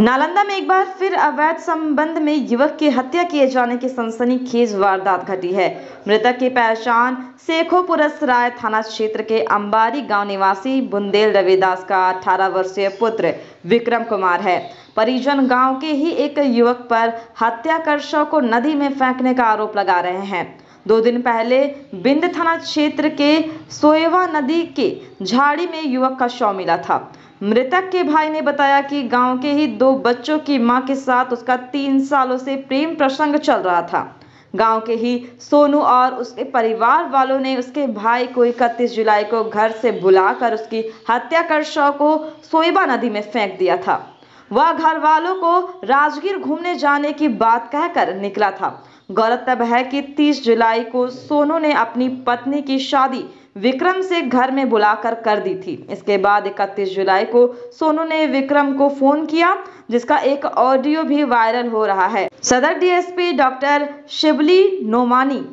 नालंदा में एक बार फिर अवैध संबंध में युवक की हत्या किए जाने की सनसनीखेज वारदात घटी है। मृतक की पहचान सेखोपुरसराय थाना क्षेत्र के अंबारी गाँव निवासी बुंदेल रविदास का 18 वर्षीय पुत्र विक्रम कुमार है। परिजन गाँव के ही एक युवक पर हत्या कर शव को नदी में फेंकने का आरोप लगा रहे हैं। दो दिन पहले बिंद थाना क्षेत्र के सोएवा नदी के झाड़ी में युवक का शव मिला था। मृतक के भाई ने बताया कि गाँव के ही दो बच्चों की माँ के साथ उसका तीन सालों से प्रेम प्रसंग चल रहा था। गाँव के ही सोनू और उसके परिवार वालों ने उसके भाई को 31 जुलाई को घर से बुलाकर उसकी हत्या कर शव को सोईबा नदी में फेंक दिया था। वह घर वालों को राजगीर घूमने जाने की बात कहकर निकला था। गौरतलब है कि 30 जुलाई को सोनू ने अपनी पत्नी की शादी विक्रम से घर में बुलाकर कर दी थी। इसके बाद 31 जुलाई को सोनू ने विक्रम को फ़ोन किया, जिसका एक ऑडियो भी वायरल हो रहा है। सदर डीएसपी डॉक्टर शिबली नोमानी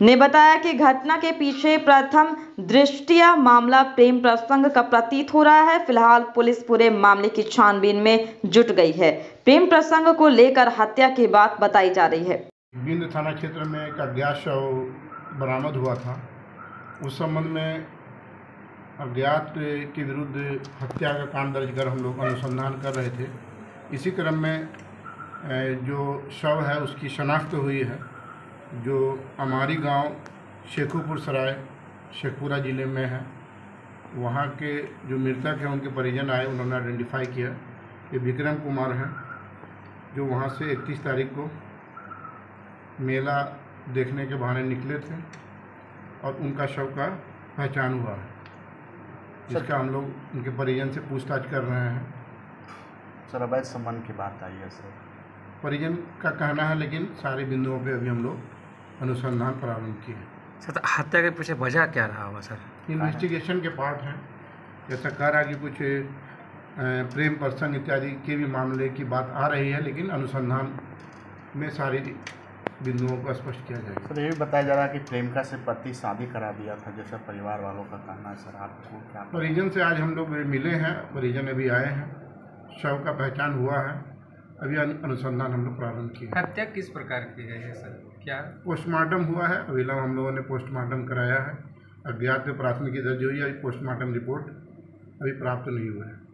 ने बताया कि घटना के पीछे प्रथम दृष्टिया मामला प्रेम प्रसंग का प्रतीत हो रहा है। फ़िलहाल पुलिस पूरे मामले की छानबीन में जुट गई है। प्रेम प्रसंग को लेकर हत्या की बात बताई जा रही है। बिंद थाना क्षेत्र में एक अज्ञात शव बरामद हुआ था। उस संबंध में अज्ञात के विरुद्ध हत्या का काम दर्ज कर हम लोग अनुसंधान कर रहे थे। इसी क्रम में जो शव है उसकी शनाख्त हुई है। जो हमारी गाँव शेखुपुर सराय शेखपुरा ज़िले में है वहाँ के जो मृतक हैं उनके परिजन आए उन्होंने आइडेंटिफाई किया कि विक्रम कुमार हैं जो वहाँ से 31 तारीख को मेला देखने के बहाने निकले थे और उनका शव का पहचान हुआ है। जिसका हम लोग उनके परिजन से पूछताछ कर रहे हैं। सर अवैध संबंध की बात आई है सर। परिजन का कहना है लेकिन सारे बिंदुओं पे अभी हम लोग अनुसंधान प्रारंभ किए। सर तो हत्या के पीछे वजह क्या रहा होगा सर? इन्वेस्टिगेशन के पार्ट हैं जैसा कह रहा कि कुछ प्रेम प्रसंग इत्यादि के भी मामले की बात आ रही है लेकिन अनुसंधान में सारी बिंदुओं को स्पष्ट किया जाएगा। सर ये भी बताया जा रहा है कि प्रेमिका से पति शादी करा दिया था जैसा परिवार वालों का कहना है सर आपको क्या? परिजन से आज हम लोग मिले हैं परिजन अभी आए हैं शव का पहचान हुआ है। अभी अनुसंधान हम लोग प्रारंभ किए हत्या किस प्रकार की है सर? क्या? पोस्टमार्टम हुआ है। अभी हम लोगों ने पोस्टमार्टम कराया है। अज्ञात में प्राथमिकी दर्ज हुई है। अभी पोस्टमार्टम रिपोर्ट अभी प्राप्त नहीं हुआ है।